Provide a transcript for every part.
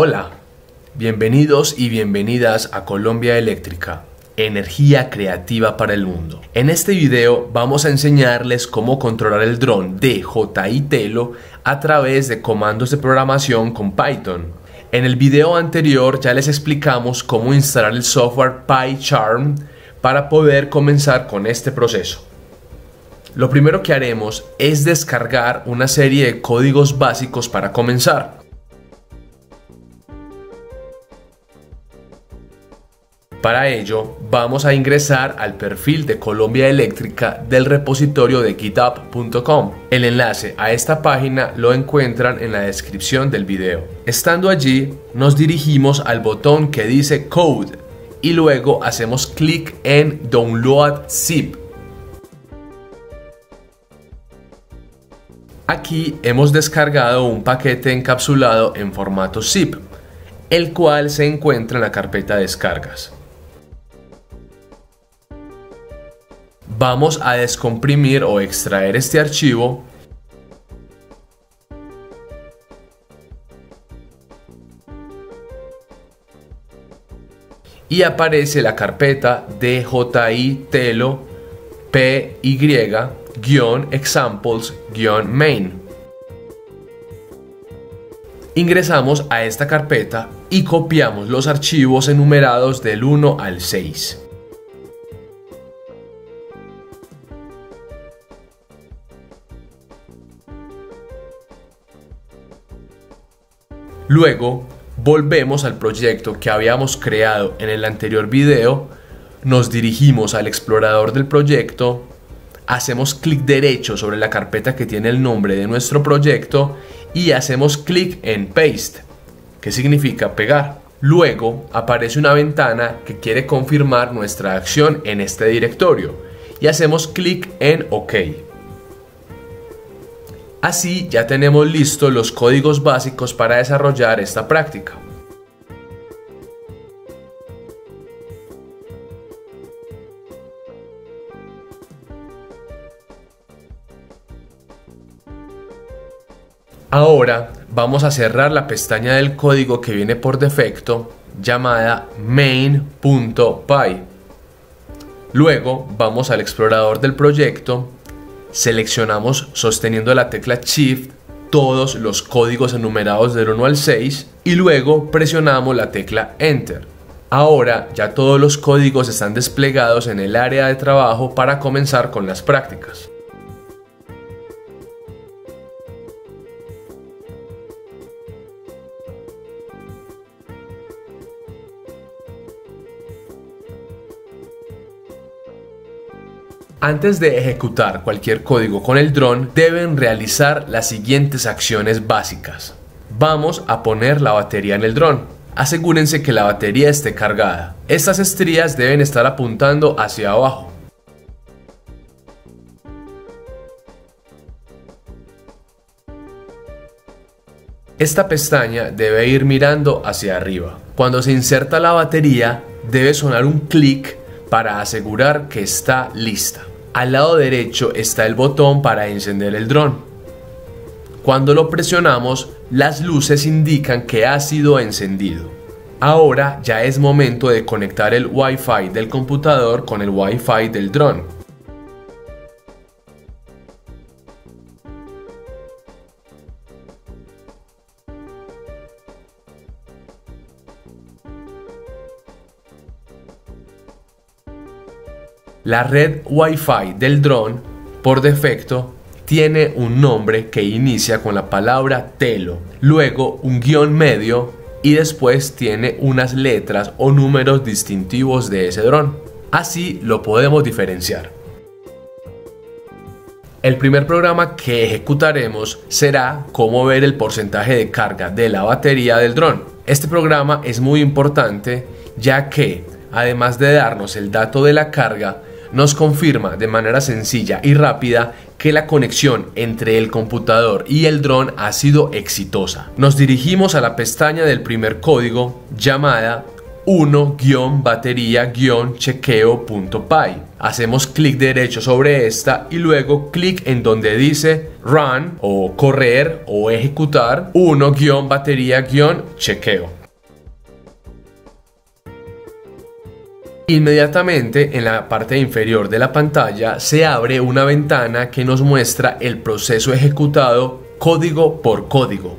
Hola, bienvenidos y bienvenidas a Colombia Eléctrica, energía creativa para el mundo. En este video vamos a enseñarles cómo controlar el dron DJI Telo a través de comandos de programación con Python. En el video anterior ya les explicamos cómo instalar el software PyCharm para poder comenzar con este proceso. Lo primero que haremos es descargar una serie de códigos básicos para comenzar. Para ello, vamos a ingresar al perfil de Colombia Eléctrica del repositorio de github.com. El enlace a esta página lo encuentran en la descripción del video. Estando allí, nos dirigimos al botón que dice Code y luego hacemos clic en Download Zip. Aquí hemos descargado un paquete encapsulado en formato zip, el cual se encuentra en la carpeta descargas. Vamos a descomprimir o extraer este archivo y aparece la carpeta DJI Telo PY-examples-main. Ingresamos a esta carpeta y copiamos los archivos enumerados del 1 al 6. Luego, volvemos al proyecto que habíamos creado en el anterior video, nos dirigimos al explorador del proyecto, hacemos clic derecho sobre la carpeta que tiene el nombre de nuestro proyecto y hacemos clic en Paste, que significa pegar. Luego aparece una ventana que quiere confirmar nuestra acción en este directorio y hacemos clic en OK. Así ya tenemos listos los códigos básicos para desarrollar esta práctica. Ahora vamos a cerrar la pestaña del código que viene por defecto llamada main.py. Luego vamos al explorador del proyecto seleccionamos sosteniendo la tecla Shift todos los códigos enumerados del 1 al 6 y luego presionamos la tecla Enter. Ahora ya todos los códigos están desplegados en el área de trabajo para comenzar con las prácticas. Antes de ejecutar cualquier código con el dron, deben realizar las siguientes acciones básicas. Vamos a poner la batería en el dron. Asegúrense que la batería esté cargada. Estas estrías deben estar apuntando hacia abajo. Esta pestaña debe ir mirando hacia arriba. Cuando se inserta la batería, debe sonar un clic para asegurar que está lista. Al lado derecho está el botón para encender el dron. Cuando lo presionamos, las luces indican que ha sido encendido. Ahora ya es momento de conectar el Wi-Fi del computador con el Wi-Fi del dron. La red Wi-Fi del dron, por defecto, tiene un nombre que inicia con la palabra telo, luego un guion medio y después tiene unas letras o números distintivos de ese dron. Así lo podemos diferenciar. El primer programa que ejecutaremos será cómo ver el porcentaje de carga de la batería del dron. Este programa es muy importante ya que, además de darnos el dato de la carga, nos confirma de manera sencilla y rápida que la conexión entre el computador y el dron ha sido exitosa. Nos dirigimos a la pestaña del primer código llamada 1-batería-chequeo.py. Hacemos clic derecho sobre esta y luego clic en donde dice run o correr o ejecutar 1 Inmediatamente en la parte inferior de la pantalla se abre una ventana que nos muestra el proceso ejecutado código por código.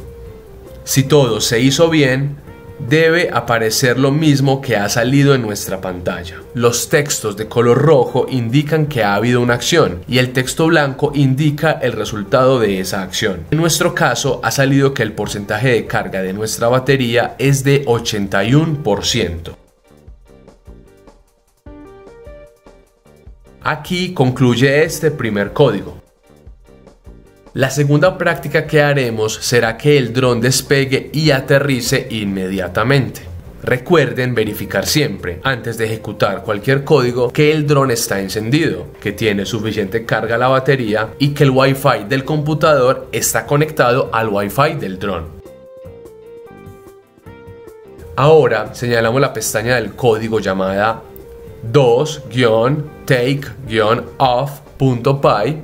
Si todo se hizo bien, debe aparecer lo mismo que ha salido en nuestra pantalla. Los textos de color rojo indican que ha habido una acción y el texto blanco indica el resultado de esa acción. En nuestro caso ha salido que el porcentaje de carga de nuestra batería es de 81%. Aquí concluye este primer código. La segunda práctica que haremos será que el dron despegue y aterrice inmediatamente. Recuerden verificar siempre, antes de ejecutar cualquier código, que el dron está encendido, que tiene suficiente carga la batería y que el Wi-Fi del computador está conectado al Wi-Fi del dron. Ahora señalamos la pestaña del código llamada 2-take-off.py,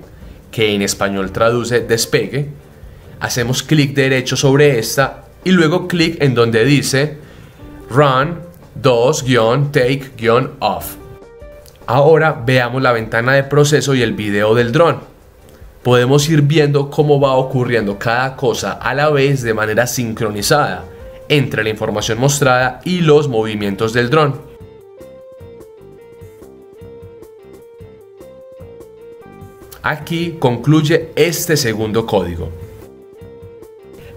que en español traduce despegue. Hacemos clic derecho sobre esta y luego clic en donde dice run 2-take-off. Ahora veamos la ventana de proceso y el video del dron. Podemos ir viendo cómo va ocurriendo cada cosa a la vez de manera sincronizada entre la información mostrada y los movimientos del dron. Aquí concluye este segundo código.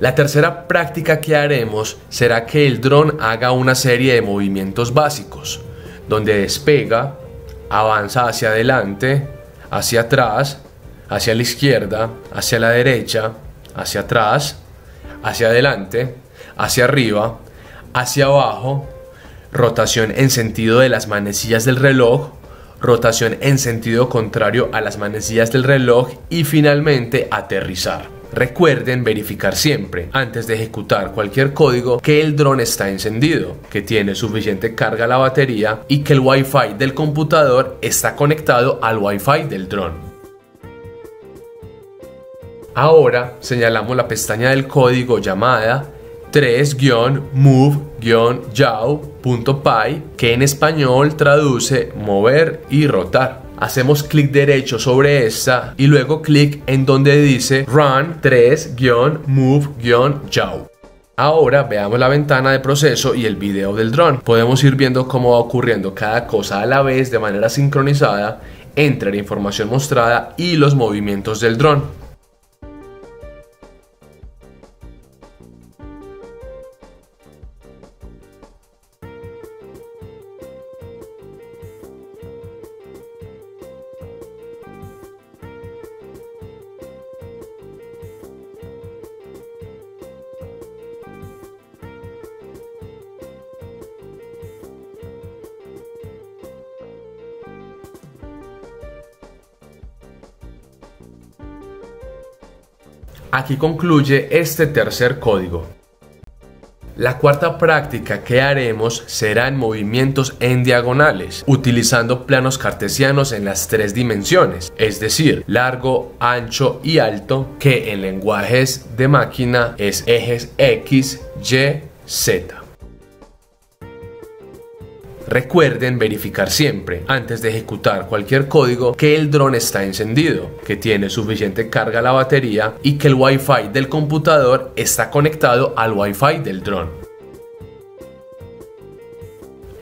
La tercera práctica que haremos será que el dron haga una serie de movimientos básicos, donde despega, avanza hacia adelante, hacia atrás, hacia la izquierda, hacia la derecha, hacia atrás, hacia adelante, hacia arriba, hacia abajo, rotación en sentido de las manecillas del reloj, rotación en sentido contrario a las manecillas del reloj y finalmente aterrizar. Recuerden verificar siempre, antes de ejecutar cualquier código, que el dron está encendido, que tiene suficiente carga la batería y que el Wi-Fi del computador está conectado al Wi-Fi del dron. Ahora señalamos la pestaña del código llamada 3-move-yaw.py que en español traduce mover y rotar. Hacemos clic derecho sobre esta y luego clic en donde dice run 3-move-yaw. Ahora veamos la ventana de proceso y el video del dron. Podemos ir viendo cómo va ocurriendo cada cosa a la vez de manera sincronizada entre la información mostrada y los movimientos del dron. Aquí concluye este tercer código. La cuarta práctica que haremos será en movimientos en diagonales, utilizando planos cartesianos en las tres dimensiones, es decir, largo, ancho y alto, que en lenguajes de máquina es ejes X, Y, Z. Recuerden verificar siempre, antes de ejecutar cualquier código, que el dron está encendido, que tiene suficiente carga la batería y que el Wi-Fi del computador está conectado al Wi-Fi del dron.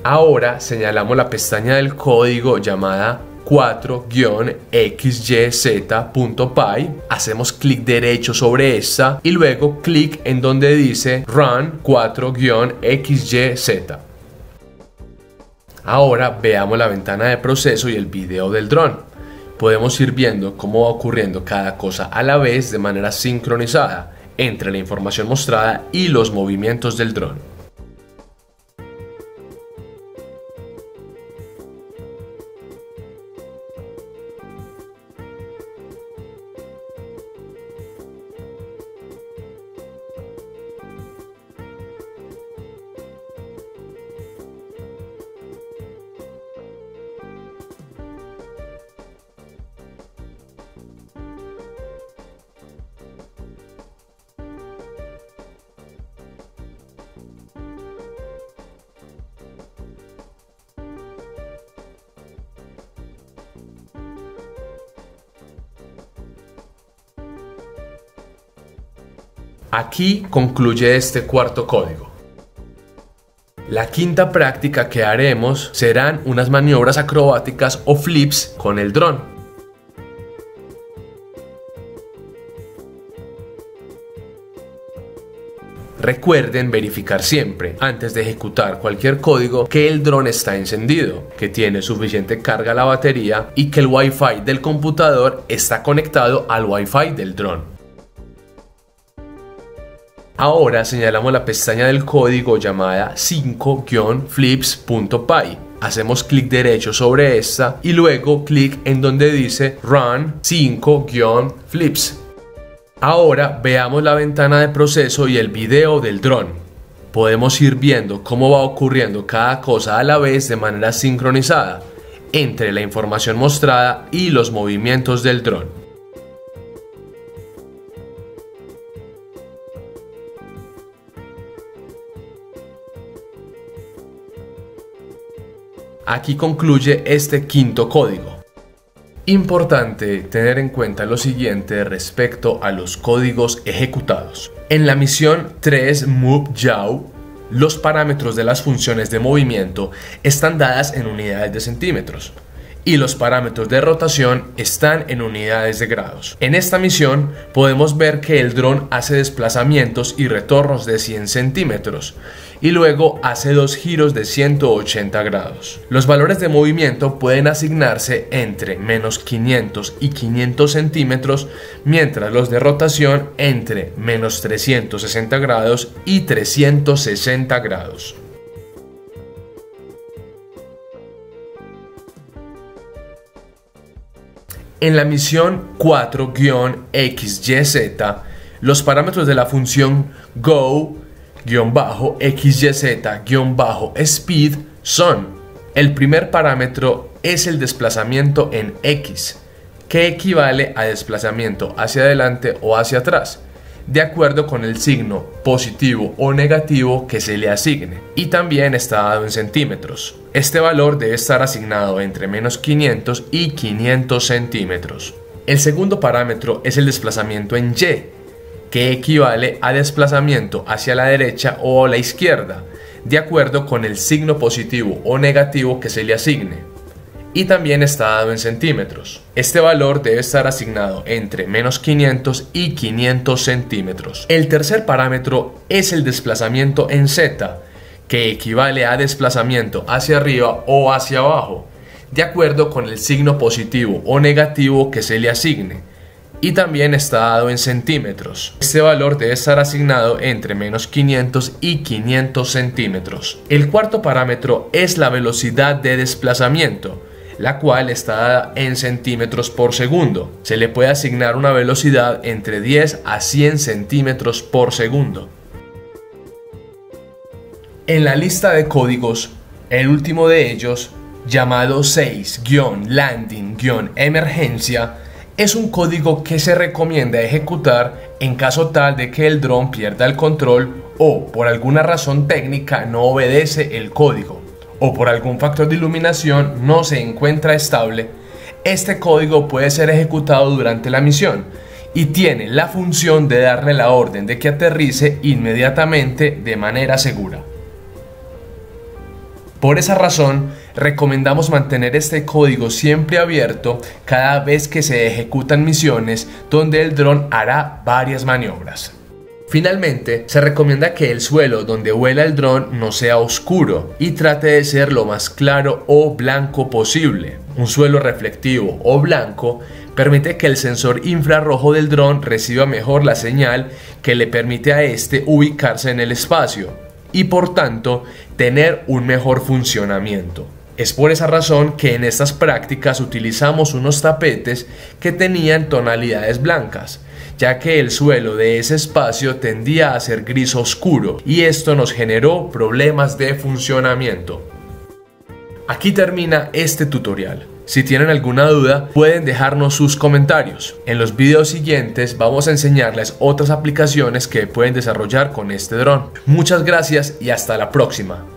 Ahora señalamos la pestaña del código llamada 4-xyz.py, hacemos clic derecho sobre esta y luego clic en donde dice Run 4-xyz. Ahora veamos la ventana de proceso y el video del dron. Podemos ir viendo cómo va ocurriendo cada cosa a la vez de manera sincronizada entre la información mostrada y los movimientos del dron. Aquí concluye este cuarto código. La quinta práctica que haremos serán unas maniobras acrobáticas o flips con el dron. Recuerden verificar siempre, antes de ejecutar cualquier código, que el dron está encendido, que tiene suficiente carga la batería y que el Wi-Fi del computador está conectado al Wi-Fi del dron. Ahora señalamos la pestaña del código llamada 5-flips.py. Hacemos clic derecho sobre esta y luego clic en donde dice Run 5-flips. Ahora veamos la ventana de proceso y el video del dron. Podemos ir viendo cómo va ocurriendo cada cosa a la vez de manera sincronizada entre la información mostrada y los movimientos del dron. Aquí concluye este quinto código. Importante tener en cuenta lo siguiente respecto a los códigos ejecutados. En la misión 3 Move los parámetros de las funciones de movimiento están dadas en unidades de centímetros y los parámetros de rotación están en unidades de grados. En esta misión podemos ver que el dron hace desplazamientos y retornos de 100 centímetros y luego hace dos giros de 180 grados. Los valores de movimiento pueden asignarse entre menos 500 y 500 centímetros mientras los de rotación entre menos 360 grados y 360 grados. En la misión 4-XYZ, los parámetros de la función go-xyz-speed son el primer parámetro es el desplazamiento en x, que equivale a desplazamiento hacia adelante o hacia atrás de acuerdo con el signo positivo o negativo que se le asigne y también está dado en centímetros. Este valor debe estar asignado entre menos 500 y 500 centímetros. El segundo parámetro es el desplazamiento en y, que equivale a desplazamiento hacia la derecha o la izquierda, de acuerdo con el signo positivo o negativo que se le asigne y también está dado en centímetros. Este valor debe estar asignado entre menos 500 y 500 centímetros. El tercer parámetro es el desplazamiento en Z, que equivale a desplazamiento hacia arriba o hacia abajo, de acuerdo con el signo positivo o negativo que se le asigne y también está dado en centímetros. Este valor debe estar asignado entre menos 500 y 500 centímetros. El cuarto parámetro es la velocidad de desplazamiento, la cual está dada en centímetros por segundo. Se le puede asignar una velocidad entre 10 a 100 centímetros por segundo. En la lista de códigos, el último de ellos, llamado 6-landing-emergencia, es un código que se recomienda ejecutar en caso tal de que el dron pierda el control o por alguna razón técnica no obedece el código o por algún factor de iluminación no se encuentra estable, este código puede ser ejecutado durante la misión y tiene la función de darle la orden de que aterrice inmediatamente de manera segura. Por esa razón, recomendamos mantener este código siempre abierto cada vez que se ejecutan misiones donde el dron hará varias maniobras. Finalmente, se recomienda que el suelo donde vuela el dron no sea oscuro y trate de ser lo más claro o blanco posible. Un suelo reflectivo o blanco permite que el sensor infrarrojo del dron reciba mejor la señal que le permite a este ubicarse en el espacio y por tanto tener un mejor funcionamiento. Es por esa razón que en estas prácticas utilizamos unos tapetes que tenían tonalidades blancas ya que el suelo de ese espacio tendía a ser gris oscuro y esto nos generó problemas de funcionamiento. Aquí termina este tutorial. Si tienen alguna duda, pueden dejarnos sus comentarios. En los videos siguientes vamos a enseñarles otras aplicaciones que pueden desarrollar con este dron. Muchas gracias y hasta la próxima.